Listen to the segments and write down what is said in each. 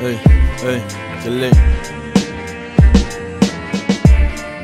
Hey, hey, και λέει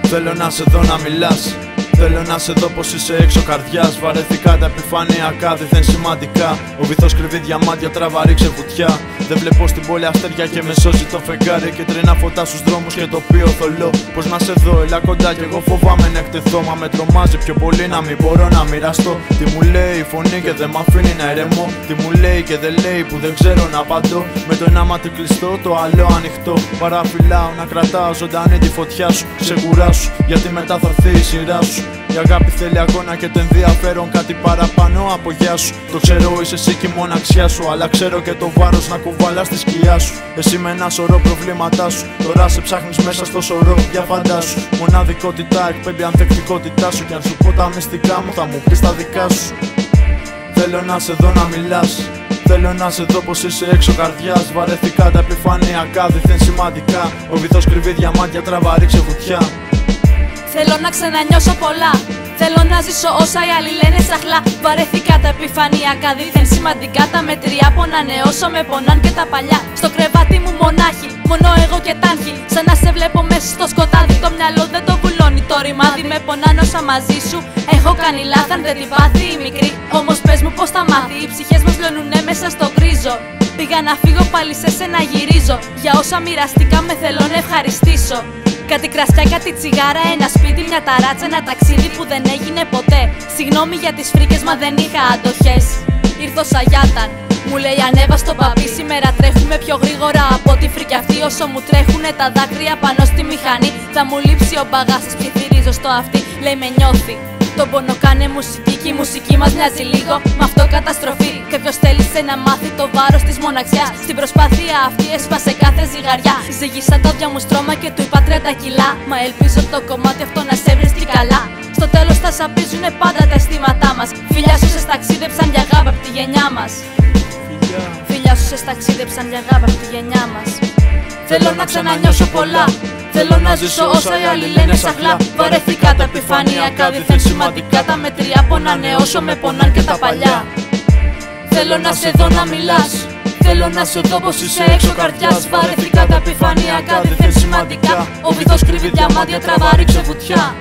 Θέλω να σε δω να μιλάς. Θέλω να σε δω πως είσαι έξω καρδιάς. Βαρεθικά τα επιφανειακά δίθεν σημαντικά. Ο βυθός κρυβεί διαμάντια τραβά ρίξε βουτιά Δεν βλέπω στην πόλη αστέρια και με σώζει το φεγγάρι Και τρένα φωτά στους δρόμους και το οποίο θολό Πως να σε δω έλα κοντά κι εγώ φοβάμαι να εκτεθώ. Μα με τρομάζει πιο πολύ να μην μπορώ να μοιραστώ. Τι μου λέει η φωνή και δεν μ' αφήνει να ερεμώ. Τι μου λέει και δεν λέει που δεν ξέρω να απαντώ. Με το ένα μάτι κλειστό το άλλο ανοιχτό. Παραφυλάω να κρατάω ζωντανή τη φωτιά σου. Ξεκουράσου γιατί μετά θα έρθει η σειρά σου η αγάπη θέλει αγώνα και το ενδιαφέρον κάτι παραπάνω από γεια σου. Το ξέρω είσαι εσύ και η μοναξιά σου. Αλλά ξέρω και το βάρος να κουβαλάς στη σκιά σου. Εσύ με ένα σωρό προβλήματά σου. Τώρα σε ψάχνεις μέσα στο σωρό για φαντάσου. Μοναδικότητα εκπέμπει ανθεκτικότητά σου. Και αν σου πω τα μυστικά μου θα μου πεις τα δικά σου. Θέλω να σε δω να μιλάς. Θέλω να σε δω πως είσαι έξω καρδιάς Βαρεθικά τα επιφανειακά δίθεν σημαντικά Ο βυθός κρυβεί διαμάντια τραβά ρίξε βουτιά Θέλω να ξανανιώσω πολλά. Θέλω να ζήσω όσα οι άλλοι λένε σαχλά. Βαρέθηκα τα επιφανειακά δίθεν σημαντικά. Τα μετριά που ανανεώσω με πονάν και τα παλιά. Στο κρεβάτι μου μονάχη, μόνο εγώ και τάνχη. Σαν να σε βλέπω μέσα στο σκοτάδι. Το μυαλό δεν το βουλώνει το ρημάδι. Με πονάν όσα μαζί σου. Έχω κάνει λάθαν, δεν την πάθει η μικρή. Όμως πες μου πώς θα μάθει. Οι ψυχές μα λιώνουνε μέσα στο γκρίζο. Πήγα να φύγω πάλι σε σένα γυρίζω. Για όσα μοιραστικά με θέλω να ευχαριστήσω. Κάτι κρασιά, κάτι τσιγάρα, ένα σπίτι, μια ταράτσα, ένα ταξίδι που δεν έγινε ποτέ. Συγγνώμη για τις φρίκες, μα δεν είχα αντοχές. Ήρθω σαγιάταν, μου λέει ανέβα στο παπί. Σήμερα τρέχουμε πιο γρήγορα από τη φρίκη αυτή. Όσο μου τρέχουνε τα δάκρυα πάνω στη μηχανή. Θα μου λείψει ο μπαγάς, ψιθυρίζω στο αυτή. Λέει με νιώθει. Το πόνο κάνε μουσική και η μουσική μας μοιάζει λίγο με αυτό καταστροφή. Κάποιο θέλησε να μάθει το βάρος της μοναξιάς. Στην προσπάθεια αυτή έσπασε κάθε ζυγαριά. Ζήγησα τα δυο μου στρώμα και του είπα τρέτα κιλά. Μα ελπίζω το κομμάτι αυτό να σε βρίσκει καλά. Στο τέλος θα σαπίζουνε πάντα τα αισθήματά μας. Φιλιά σου σε ταξίδεψαν για αγάπη από τη γενιά μας. Φιλιά σου σε ταξίδεψαν για αγάπη από τη γενιά μας. Θέλω να ξανανιώσω πολλά. Θέλω να ζήσω όσα οι άλλοι λένε σαχλά. Βαρεθήκα τα επιφανειακά δίθεν σημαντικά. Τα μετριά που ανανεώσω με πονάν και τα παλιά. Θέλω να σε δω να μιλάς. Θέλω να σε δω πως είσαι έξω καρδιάς Βαρεθήκα τα επιφανειακά δίθεν σημαντικά Ο βυθός κρύβει διαμάντια τραβά ρίξε βουτιά